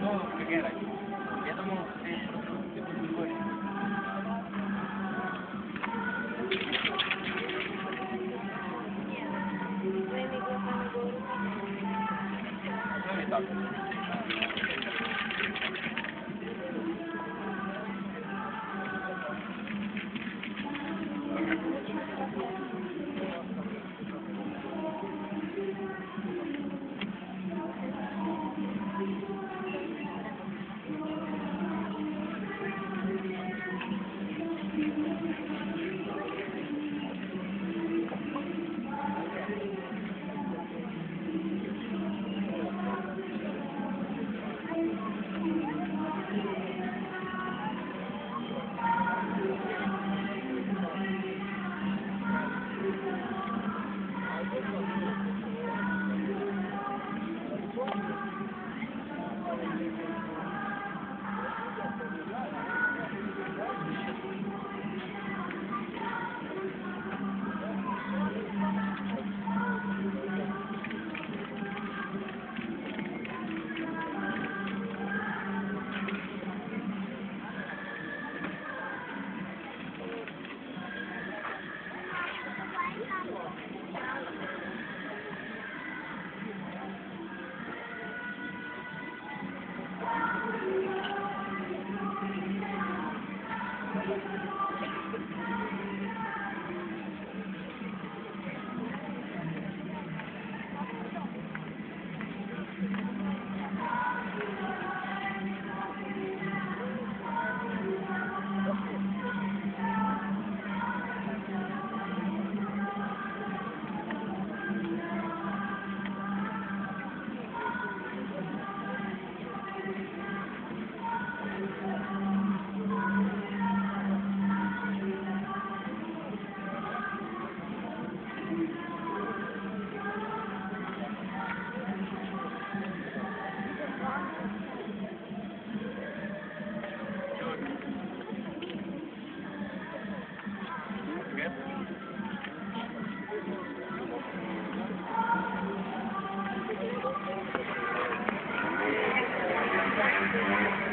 Ну, какая разница? Я думал, ты ты тут не будешь. Своими глазами говорю. Ну и так. Thank you. Thank you.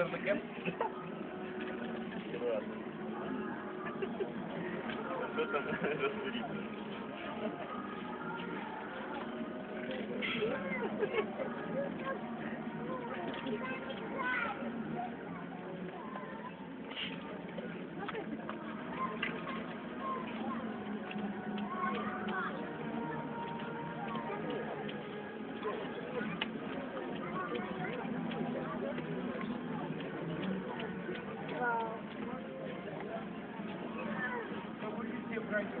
over again. Thank you. Thank you.